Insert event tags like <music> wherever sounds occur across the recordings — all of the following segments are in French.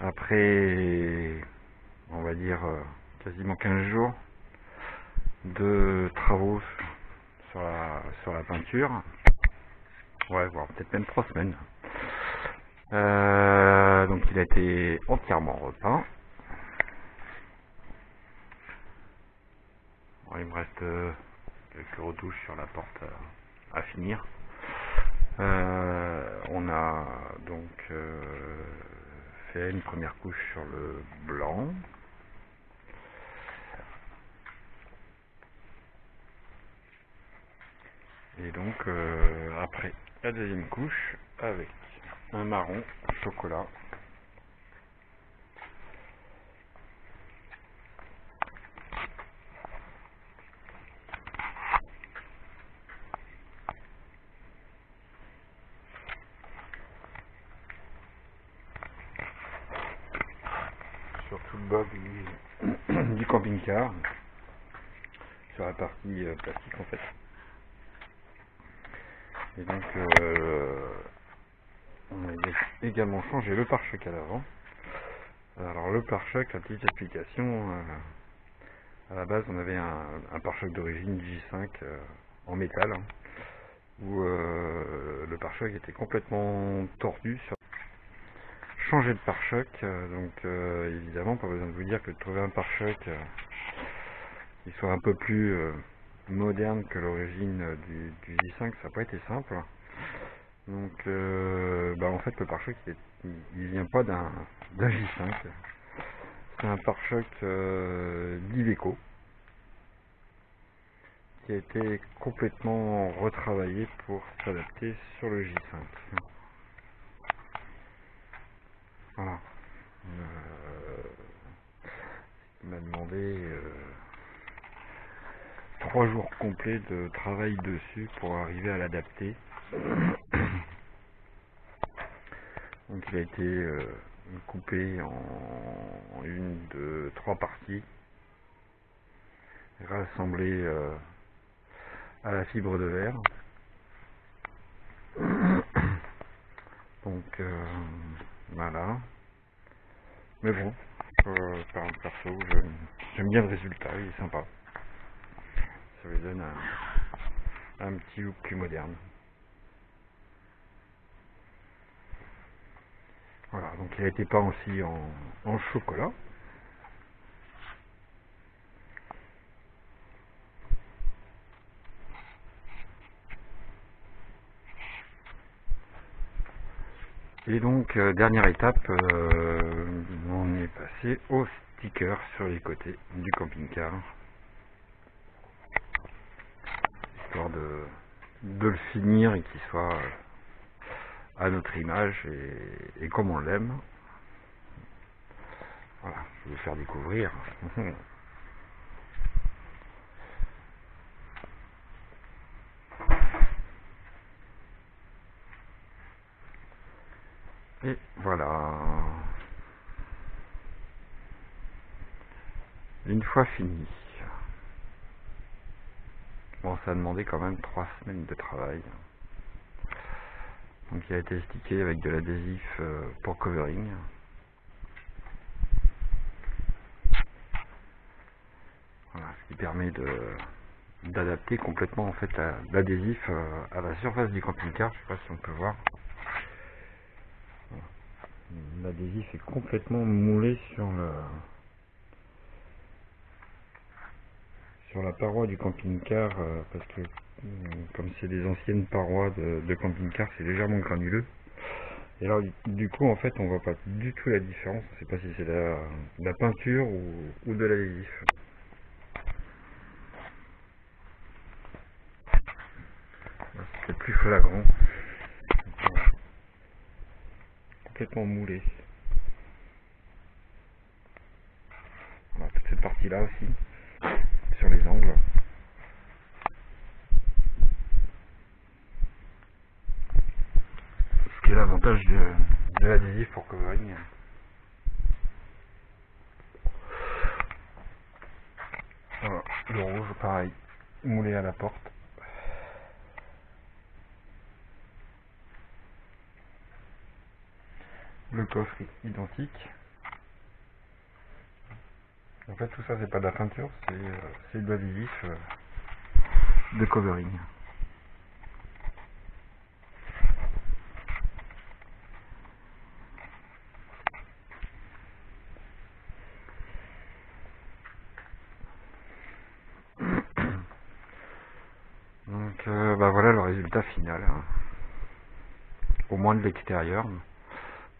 Après, on va dire, euh, quasiment 15 jours de travaux sur la, sur la peinture. Ouais, voire peut-être même 3 semaines. Euh, donc il a été entièrement repeint. Il me reste euh, quelques retouches sur la porte à finir. On a donc euh, fait une première couche sur le blanc. Et donc euh, après la deuxième couche avec un marron chocolat sur tout le bas <clears throat> du, camping-car, sur la partie euh, plastique en fait. Et donc, euh, on a également changé le pare-choc à l'avant. Alors le pare-choc, la petite explication, euh, à la base on avait un, pare-choc d'origine J5 euh, en métal, hein, où le pare-choc était complètement tordu sur changer de pare-choc. euh, donc euh, évidemment, pas besoin de vous dire que de trouver un pare-choc euh, qui soit un peu plus moderne que l'origine du, du J5, ça n'a pas été simple. Donc bah, en fait le pare-choc il, vient pas d'un d'un J5. C'est un pare-choc d'Iveco qui a été complètement retravaillé pour s'adapter sur le J5. Euh, il m'a demandé euh, trois jours complets de travail dessus pour arriver à l'adapter. <coughs> Donc il a été euh, coupé en une, deux, trois parties, rassemblé à la fibre de verre. <coughs> Donc voilà. Mais bon, euh, par perso, je- j'aime bien le résultat, il est sympa. Ça lui donne un, un petit look plus moderne. Voilà, donc il a été peint aussi en chocolat. Et donc, euh, dernière étape, euh, on est passé au sticker sur les côtés du camping-car. Histoire de, de le finir et qu'il soit euh, à notre image et, et comme on l'aime. Voilà, je vais vous faire découvrir. <laughs> Et voilà. Une fois fini. Bon, ça a demandé quand même trois semaines de travail. Donc il a été stické avec de l'adhésif euh, pour covering. Voilà, ce qui permet de d'adapter complètement en fait la- l'adhésif euh, à la surface du camping-car. Je sais pas si on peut voir. L'adhésif est complètement moulé sur le sur la paroi du camping-car euh, parce que euh, comme c'est des anciennes parois de, camping-car, c'est légèrement granuleux. Et alors du, coup en fait on voit pas du tout la différence. On sait pas si c'est la, la peinture ou, ou de l'adhésif. C'est plus flagrant. Voilà. Moulé. Toute cette partie-là aussi, sur les angles. Ce qui est l'avantage de, de l'adhésif pour covering. Voilà, le rouge, pareil, moulé à la porte. Le coffre est identique. En fait, tout ça, c'est pas de la peinture, c'est euh, de l'adhésif euh, de covering. Donc, euh, bah voilà le résultat final. Hein. Au moins de l'extérieur.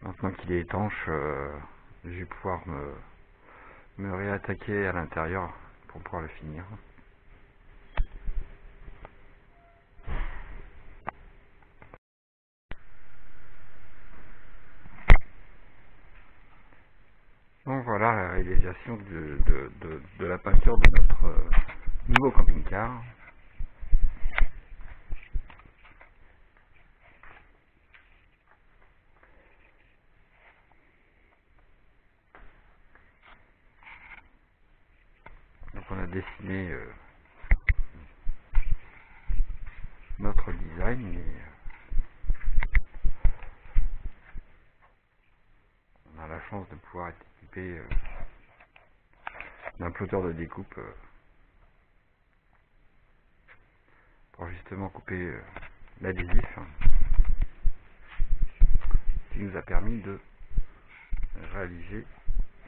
Maintenant qu'il est étanche, je vais pouvoir me réattaquer à l'intérieur pour pouvoir le finir. Donc voilà la réalisation de, de la peinture de notre euh, nouveau camping-car. Dessiné euh, notre design euh, on a la chance de pouvoir être équipé euh, d'un plotter de découpe pour justement couper l'adhésif qui nous a permis de réaliser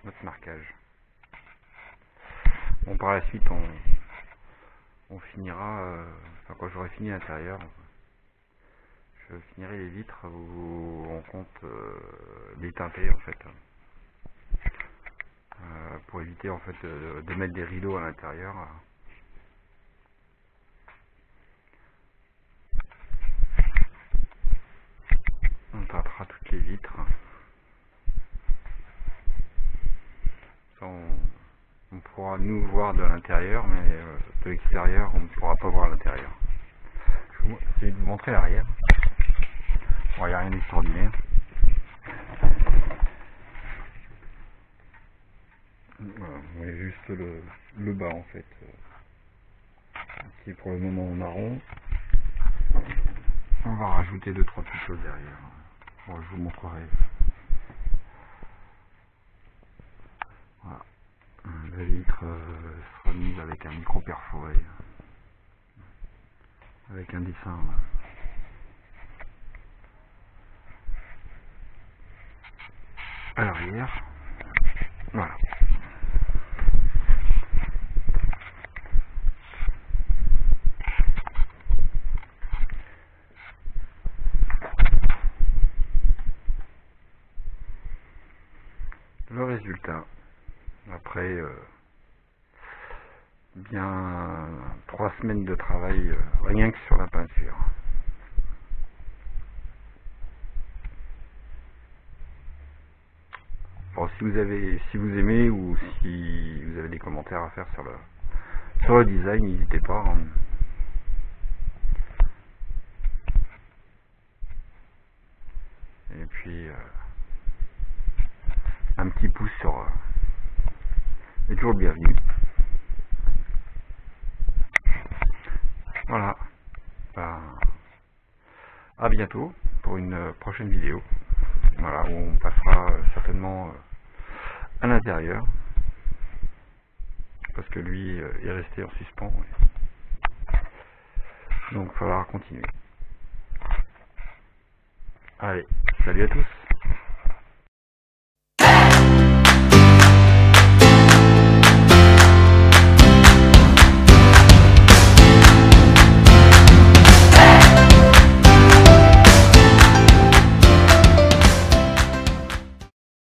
notre marquage. Bon, par la suite, on, finira, euh, enfin, quand j'aurai fini l'intérieur, je finirai les vitres où on compte euh, les teinter en fait. Euh, pour éviter en fait de, mettre des rideaux à l'intérieur. On teintera toutes les vitres. On pourra nous voir de l'intérieur, mais euh, de l'extérieur, on ne pourra pas voir l'intérieur. Je vais essayer de vous montrer l'arrière. Il n'y a rien d'extraordinaire. Voilà, vous voyez juste le, bas en fait, euh, qui est pour le moment marron. On va rajouter deux trois petites choses derrière. Je vous montrerai. La vitre euh, sera mise avec un micro perforé avec un dessin à l'arrière. Voilà le résultat après euh, bien trois semaines de travail euh, rien que sur la peinture. Bon, si vous avez, si vous aimez ou si vous avez des commentaires à faire sur le sur le design, n'hésitez pas. Hein. Et puis euh, un petit pouce sur toujours bienvenu. Voilà. Ben, à bientôt pour une prochaine vidéo. Voilà, où on passera euh, certainement euh, à l'intérieur. Parce que lui euh, est resté en suspens. Donc il falloir continuer. Allez, salut à tous